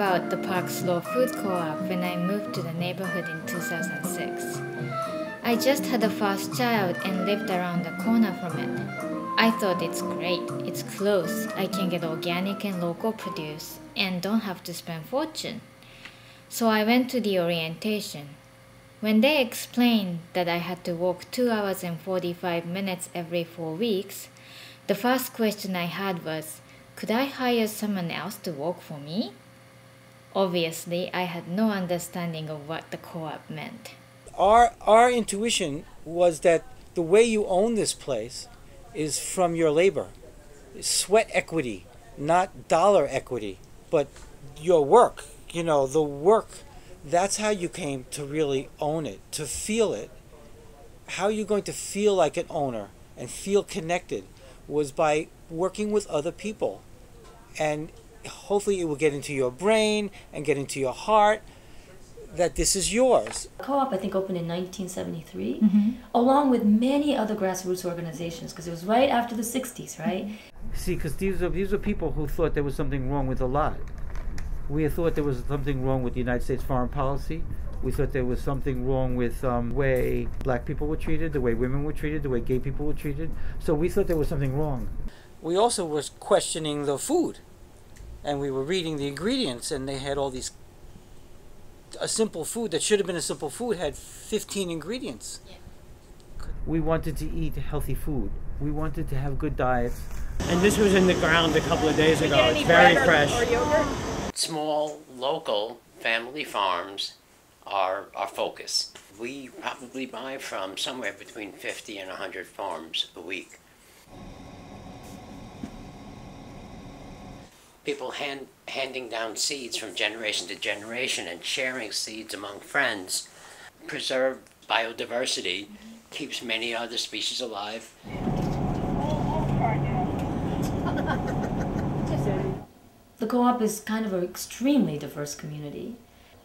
about the Park Slope Food Co-op when I moved to the neighborhood in 2006. I just had a first child and lived around the corner from it. I thought it's great. It's close. I can get organic and local produce and don't have to spend fortune. So I went to the orientation. When they explained that I had to walk 2 hours and 45 minutes every 4 weeks, the first question I had was, could I hire someone else to walk for me? Obviously, I had no understanding of what the co-op meant. Our our intuition was that the way you own this place is from your labor. Sweat equity, not dollar equity, but your work, you know, the work that's how you came to really own it, to feel it. How are you going to feel like an owner and feel connected was by working with other people. And hopefully it will get into your brain and get into your heart that this is yours. Co-op, I think, opened in 1973, mm-hmm. along with many other grassroots organizations, because it was right after the 60s, right? See, because these are these are people who thought there was something wrong with a lot. We thought there was something wrong with the United States foreign policy. We thought there was something wrong with um, the way black people were treated, the way women were treated, the way gay people were treated. So we thought there was something wrong. We also was questioning the food, and we were reading the ingredients, and they had all these. A simple food that should have been a simple food had 15 ingredients. Yeah. We wanted to eat healthy food. We wanted to have good diets. And this was in the ground a couple of days ago. It's very fresh. Small, local family farms are our focus. We probably buy from somewhere between 50 and 100 farms a week. People hand, handing down seeds from generation to generation and sharing seeds among friends preserve biodiversity, keeps many other species alive. The co-op is kind of an extremely diverse community.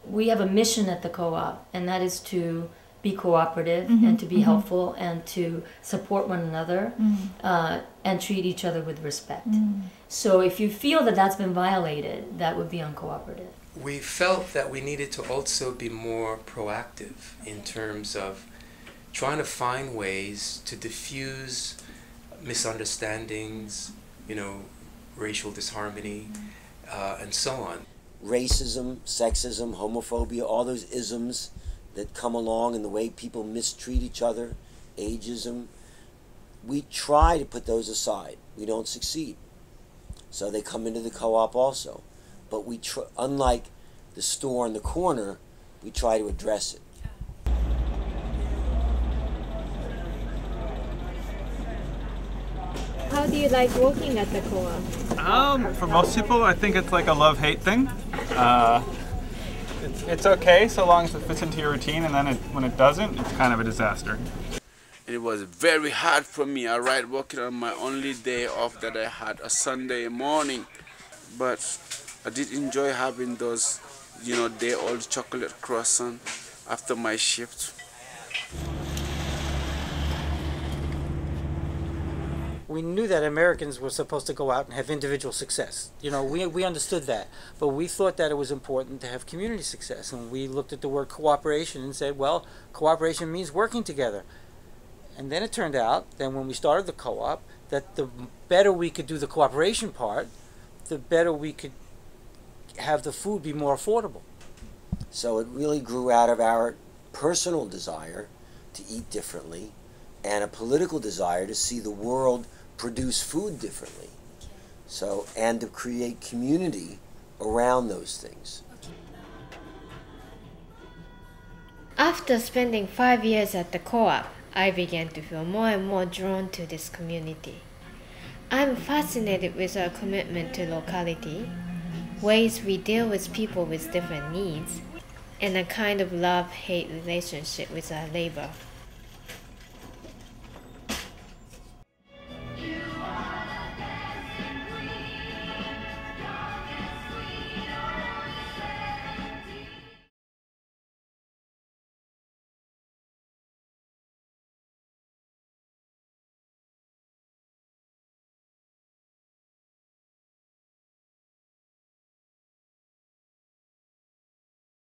We have a mission at the co-op, and that is to be cooperative mm-hmm, and to be mm-hmm. helpful and to support one another mm-hmm. uh, and treat each other with respect. Mm. So if you feel that that's been violated, that would be uncooperative. We felt that we needed to also be more proactive in terms of trying to find ways to diffuse misunderstandings, you know, racial disharmony, uh, and so on. Racism, sexism, homophobia, all those isms that come along and the way people mistreat each other, ageism, we try to put those aside. We don't succeed. So they come into the co-op also. But we, tr- unlike the store in the corner, we try to address it. How do you like working at the co-op? Um, for most people, I think it's like a love-hate thing. Uh, it's, it's okay so long as it fits into your routine, and then it, when it doesn't, it's kind of a disaster. It was very hard for me, alright, working on my only day off that I had, a Sunday morning. But I did enjoy having those, you know, day-old chocolate croissant after my shift. We knew that Americans were supposed to go out and have individual success. You know, we, we understood that. But we thought that it was important to have community success. And we looked at the word cooperation and said, well, cooperation means working together. And then it turned out that when we started the co op, that the better we could do the cooperation part, the better we could have the food be more affordable. So it really grew out of our personal desire to eat differently and a political desire to see the world produce food differently. So, and to create community around those things. After spending five years at the co op, I began to feel more and more drawn to this community. I'm fascinated with our commitment to locality, ways we deal with people with different needs, and a kind of love hate relationship with our labor.